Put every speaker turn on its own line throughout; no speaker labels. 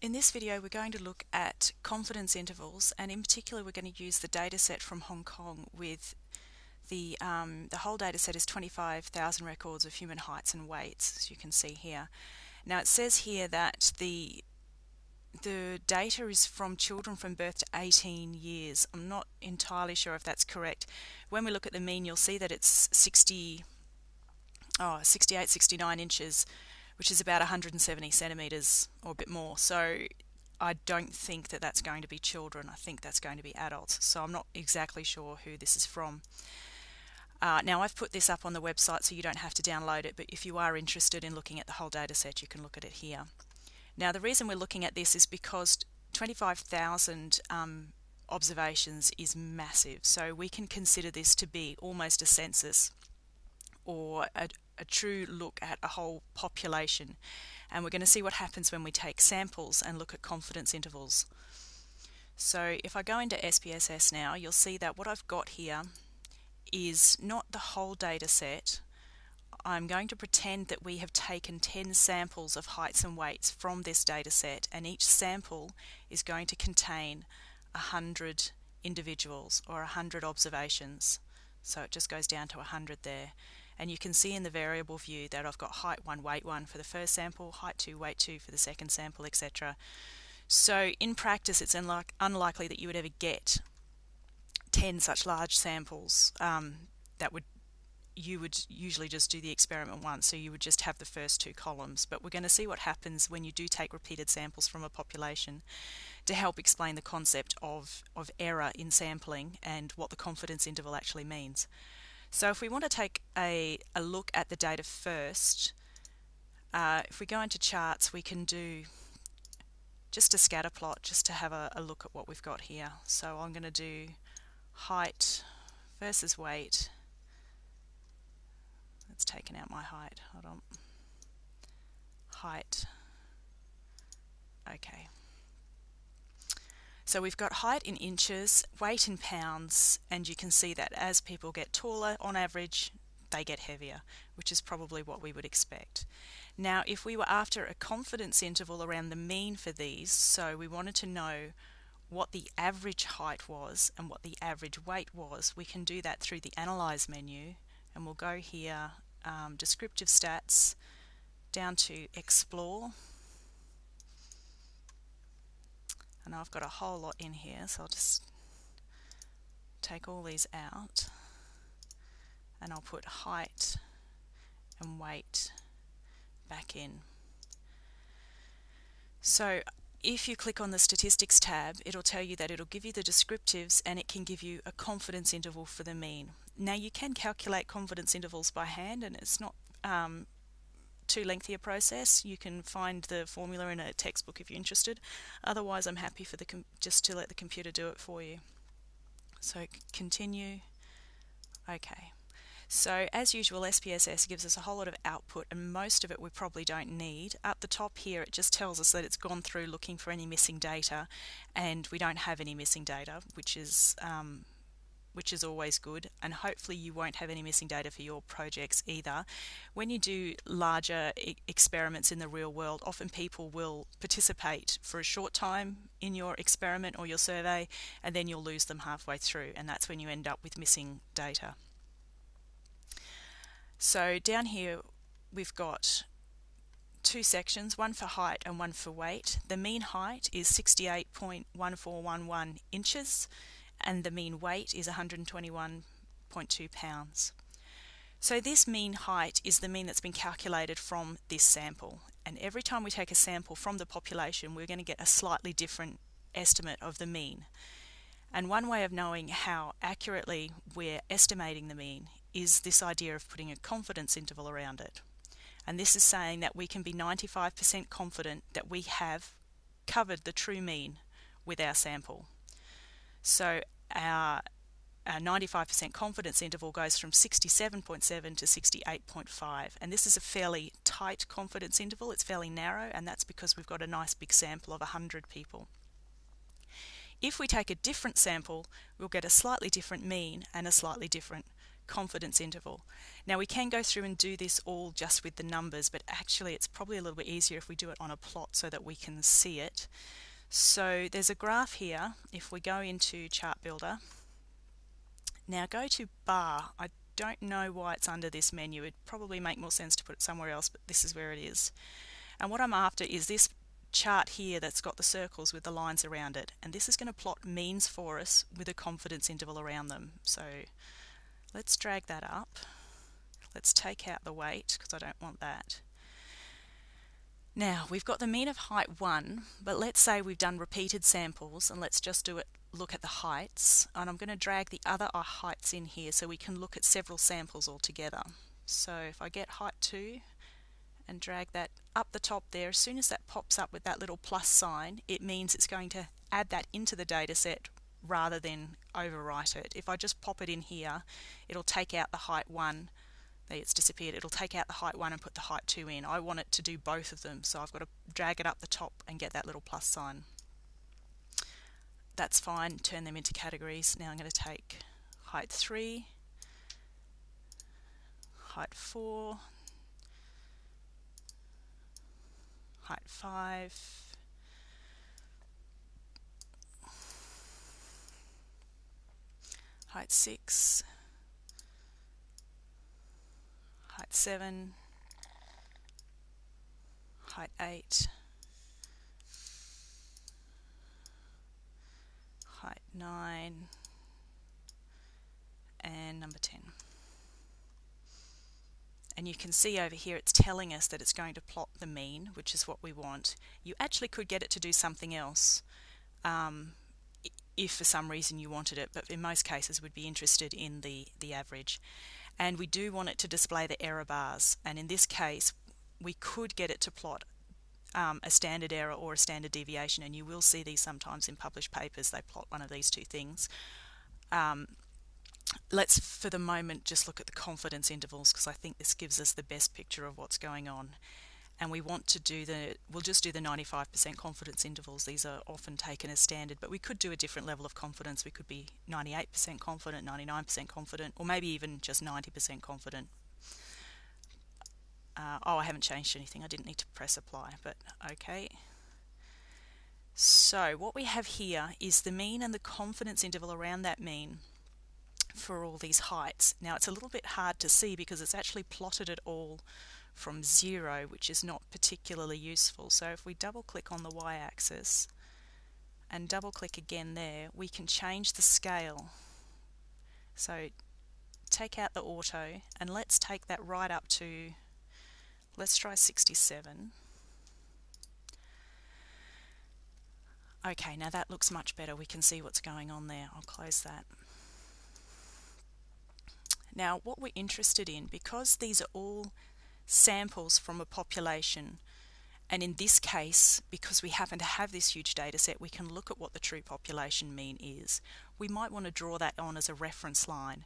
In this video we're going to look at confidence intervals and in particular we're going to use the data set from Hong Kong with the, um, the whole data set is 25,000 records of human heights and weights as you can see here. Now it says here that the the data is from children from birth to 18 years. I'm not entirely sure if that's correct. When we look at the mean you'll see that it's 60, oh, 68, 69 inches which is about 170 centimetres or a bit more. So I don't think that that's going to be children. I think that's going to be adults. So I'm not exactly sure who this is from. Uh, now I've put this up on the website so you don't have to download it, but if you are interested in looking at the whole data set, you can look at it here. Now the reason we're looking at this is because 25,000 um, observations is massive, so we can consider this to be almost a census or a, a true look at a whole population. And we're going to see what happens when we take samples and look at confidence intervals. So if I go into SPSS now, you'll see that what I've got here is not the whole data set. I'm going to pretend that we have taken 10 samples of heights and weights from this data set and each sample is going to contain 100 individuals or 100 observations. So it just goes down to 100 there and you can see in the variable view that I've got height 1, weight 1 for the first sample, height 2, weight 2 for the second sample, etc. So in practice it's unlike, unlikely that you would ever get 10 such large samples um, that would you would usually just do the experiment once, so you would just have the first two columns. But we're going to see what happens when you do take repeated samples from a population to help explain the concept of, of error in sampling and what the confidence interval actually means. So if we want to take a, a look at the data first, uh, if we go into charts, we can do just a scatter plot just to have a, a look at what we've got here. So I'm going to do height versus weight. It's taken out my height. Hold on. Height. Okay. So we've got height in inches, weight in pounds, and you can see that as people get taller, on average, they get heavier, which is probably what we would expect. Now, if we were after a confidence interval around the mean for these, so we wanted to know what the average height was and what the average weight was, we can do that through the Analyze menu, and we'll go here, um, Descriptive Stats, down to Explore, and I've got a whole lot in here so I'll just take all these out and I'll put height and weight back in. So if you click on the statistics tab it'll tell you that it'll give you the descriptives and it can give you a confidence interval for the mean. Now you can calculate confidence intervals by hand and it's not um, too lengthy a process, you can find the formula in a textbook if you're interested. Otherwise, I'm happy for the just to let the computer do it for you. So continue. Okay. So as usual, SPSS gives us a whole lot of output and most of it we probably don't need. At the top here it just tells us that it's gone through looking for any missing data and we don't have any missing data, which is um, which is always good, and hopefully you won't have any missing data for your projects either. When you do larger e experiments in the real world, often people will participate for a short time in your experiment or your survey, and then you'll lose them halfway through, and that's when you end up with missing data. So down here we've got two sections, one for height and one for weight. The mean height is 68.1411 inches and the mean weight is 121.2 pounds. So this mean height is the mean that's been calculated from this sample and every time we take a sample from the population we're going to get a slightly different estimate of the mean. And one way of knowing how accurately we're estimating the mean is this idea of putting a confidence interval around it. And this is saying that we can be 95% confident that we have covered the true mean with our sample. So our 95% confidence interval goes from 67.7 to 68.5 and this is a fairly tight confidence interval it's fairly narrow and that's because we've got a nice big sample of 100 people if we take a different sample we'll get a slightly different mean and a slightly different confidence interval. Now we can go through and do this all just with the numbers, but actually it's probably a little bit easier if we do it on a plot so that we can see it. So there's a graph here. If we go into Chart Builder, now go to bar. I don't know why it's under this menu. It'd probably make more sense to put it somewhere else, but this is where it is. And what I'm after is this chart here that's got the circles with the lines around it. And this is going to plot means for us with a confidence interval around them. So let's drag that up. Let's take out the weight because I don't want that. Now we've got the mean of height 1, but let's say we've done repeated samples and let's just do it look at the heights and I'm going to drag the other heights in here so we can look at several samples altogether. So if I get height 2 and drag that up the top there, as soon as that pops up with that little plus sign it means it's going to add that into the data set rather than overwrite it. If I just pop it in here it'll take out the height 1 it's disappeared. It'll take out the height 1 and put the height 2 in. I want it to do both of them, so I've got to drag it up the top and get that little plus sign. That's fine, turn them into categories. Now I'm going to take height 3, height 4, height 5, height 6, height 7, height 8, height 9, and number 10. And you can see over here it's telling us that it's going to plot the mean, which is what we want. You actually could get it to do something else um, if for some reason you wanted it, but in most cases would be interested in the, the average and we do want it to display the error bars. And in this case we could get it to plot um, a standard error or a standard deviation and you will see these sometimes in published papers. They plot one of these two things. Um, let's for the moment just look at the confidence intervals because I think this gives us the best picture of what's going on and we want to do the, we'll just do the 95% confidence intervals. These are often taken as standard, but we could do a different level of confidence. We could be 98% confident, 99% confident, or maybe even just 90% confident. Uh, oh, I haven't changed anything. I didn't need to press apply, but okay. So what we have here is the mean and the confidence interval around that mean for all these heights. Now it's a little bit hard to see because it's actually plotted it all from zero, which is not particularly useful. So if we double click on the y-axis and double click again there, we can change the scale. So take out the auto and let's take that right up to, let's try 67. Okay, now that looks much better. We can see what's going on there. I'll close that. Now, what we're interested in, because these are all samples from a population. And in this case, because we happen to have this huge data set, we can look at what the true population mean is. We might want to draw that on as a reference line.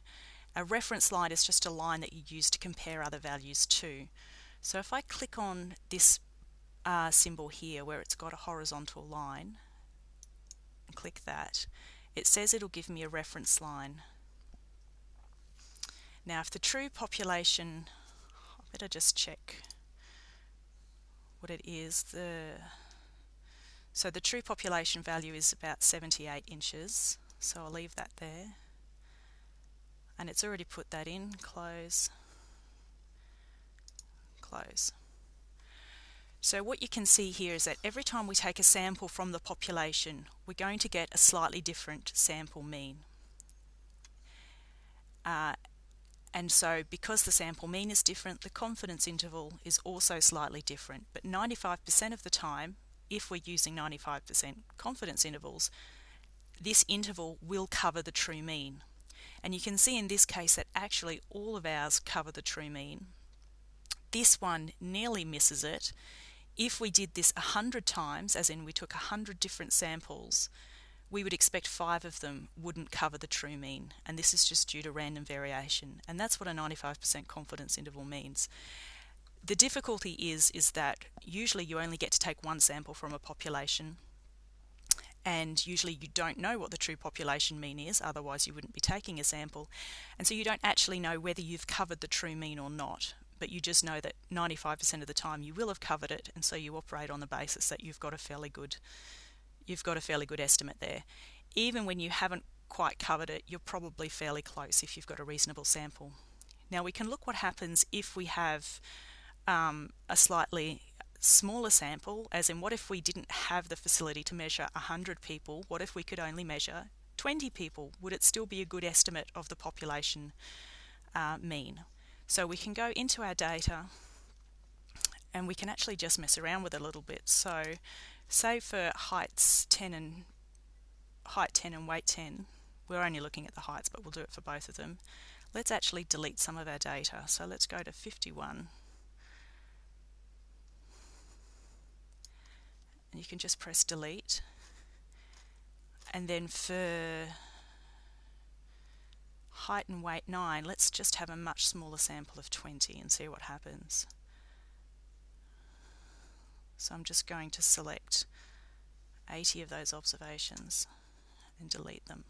A reference line is just a line that you use to compare other values to. So if I click on this uh, symbol here where it's got a horizontal line, and click that, it says it'll give me a reference line. Now if the true population better just check what it is. The So the true population value is about 78 inches, so I'll leave that there. And it's already put that in, close, close. So what you can see here is that every time we take a sample from the population, we're going to get a slightly different sample mean. Uh, and so because the sample mean is different, the confidence interval is also slightly different. But 95% of the time, if we're using 95% confidence intervals, this interval will cover the true mean. And you can see in this case that actually all of ours cover the true mean. This one nearly misses it. If we did this 100 times, as in we took 100 different samples, we would expect five of them wouldn't cover the true mean, and this is just due to random variation, and that's what a 95% confidence interval means. The difficulty is, is that usually you only get to take one sample from a population, and usually you don't know what the true population mean is, otherwise you wouldn't be taking a sample. And so you don't actually know whether you've covered the true mean or not, but you just know that 95% of the time you will have covered it, and so you operate on the basis that you've got a fairly good you've got a fairly good estimate there. Even when you haven't quite covered it, you're probably fairly close if you've got a reasonable sample. Now we can look what happens if we have um, a slightly smaller sample, as in what if we didn't have the facility to measure 100 people? What if we could only measure 20 people? Would it still be a good estimate of the population uh, mean? So we can go into our data and we can actually just mess around with it a little bit. So say for heights 10 and height 10 and weight 10, we're only looking at the heights, but we'll do it for both of them. Let's actually delete some of our data. So let's go to 51. and you can just press delete and then for height and weight 9 let's just have a much smaller sample of 20 and see what happens so I'm just going to select 80 of those observations and delete them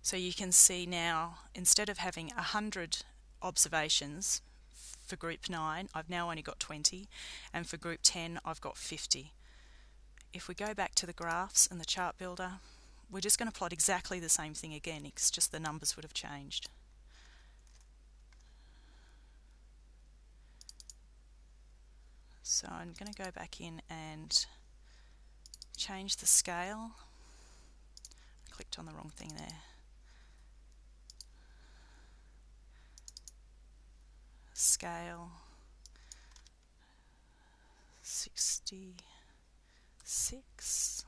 so you can see now instead of having 100 observations for group 9 I've now only got 20 and for group 10 I've got 50. If we go back to the graphs and the chart builder we're just going to plot exactly the same thing again it's just the numbers would have changed. So I'm going to go back in and change the scale. I clicked on the wrong thing there. scale 66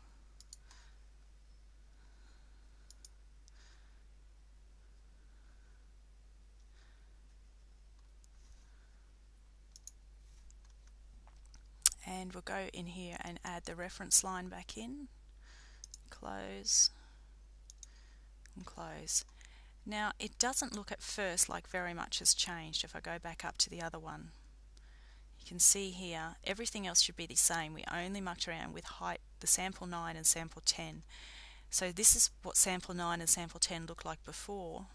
and we'll go in here and add the reference line back in close and close now it doesn't look at first like very much has changed if I go back up to the other one. You can see here everything else should be the same. We only mucked around with height, the sample 9 and sample 10. So this is what sample 9 and sample 10 looked like before.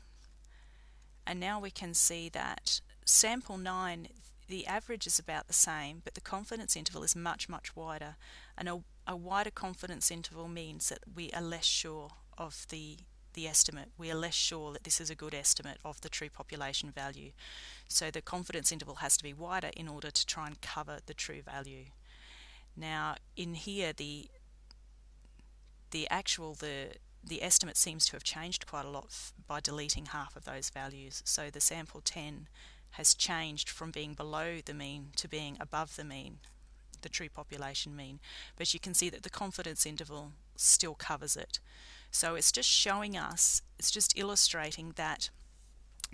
And now we can see that sample 9, the average is about the same, but the confidence interval is much, much wider. And a, a wider confidence interval means that we are less sure of the the estimate. We are less sure that this is a good estimate of the true population value. So the confidence interval has to be wider in order to try and cover the true value. Now in here the the actual the the estimate seems to have changed quite a lot by deleting half of those values. So the sample 10 has changed from being below the mean to being above the mean, the true population mean. But you can see that the confidence interval still covers it. So it's just showing us, it's just illustrating that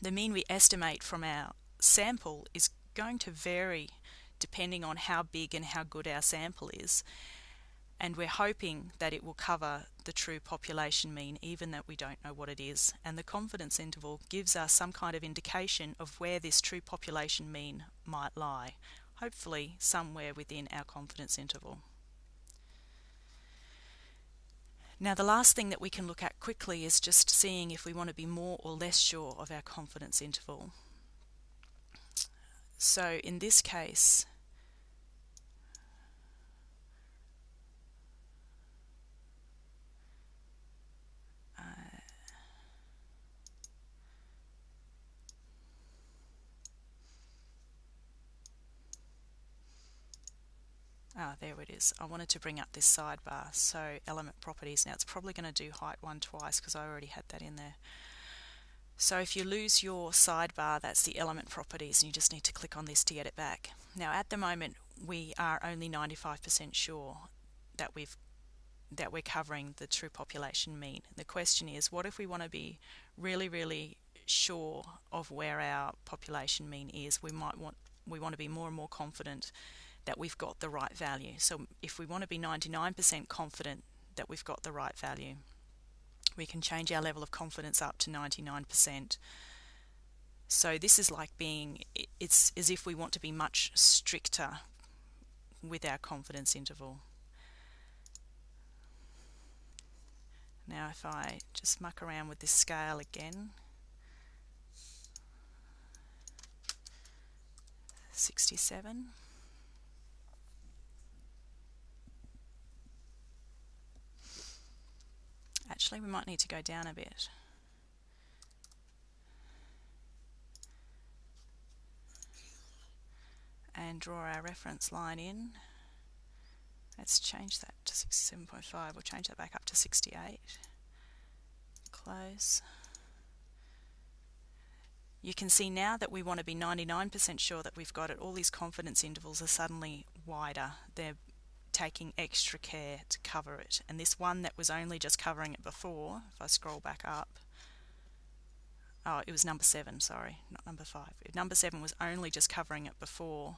the mean we estimate from our sample is going to vary depending on how big and how good our sample is. And we're hoping that it will cover the true population mean, even that we don't know what it is. And the confidence interval gives us some kind of indication of where this true population mean might lie, hopefully somewhere within our confidence interval. Now the last thing that we can look at quickly is just seeing if we want to be more or less sure of our confidence interval. So in this case, Ah, there it is. I wanted to bring up this sidebar. So element properties. Now it's probably going to do height one twice because I already had that in there. So if you lose your sidebar, that's the element properties and you just need to click on this to get it back. Now at the moment we are only 95% sure that we've that we're covering the true population mean. The question is what if we want to be really really sure of where our population mean is? We might want we want to be more and more confident that we've got the right value. So if we want to be 99% confident that we've got the right value, we can change our level of confidence up to 99%. So this is like being, it's as if we want to be much stricter with our confidence interval. Now if I just muck around with this scale again, 67. Actually, we might need to go down a bit. And draw our reference line in. Let's change that to 67.5. We'll change that back up to 68. Close. You can see now that we want to be 99% sure that we've got it, all these confidence intervals are suddenly wider. They're taking extra care to cover it. And this one that was only just covering it before, if I scroll back up, oh, it was number seven, sorry, not number five. Number seven was only just covering it before.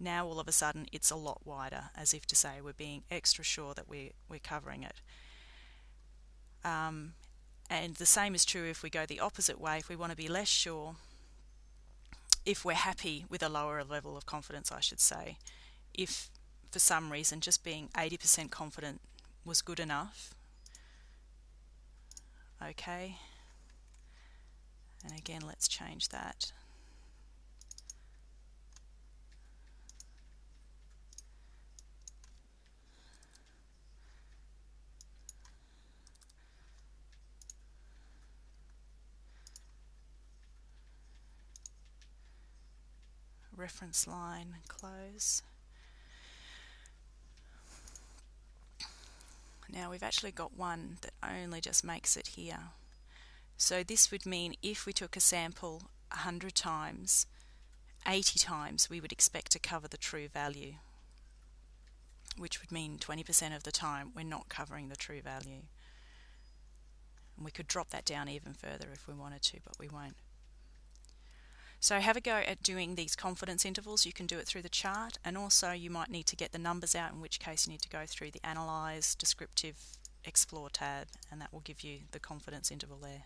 Now all of a sudden it's a lot wider, as if to say we're being extra sure that we're, we're covering it. Um, and the same is true if we go the opposite way, if we want to be less sure, if we're happy with a lower level of confidence, I should say. If for some reason just being 80% confident was good enough. Okay. And again, let's change that. reference line close. Now we've actually got one that only just makes it here. So this would mean if we took a sample 100 times, 80 times we would expect to cover the true value, which would mean 20% of the time we're not covering the true value. And we could drop that down even further if we wanted to, but we won't. So have a go at doing these confidence intervals. You can do it through the chart and also you might need to get the numbers out in which case you need to go through the Analyze, Descriptive, Explore tab and that will give you the confidence interval there.